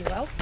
Be well.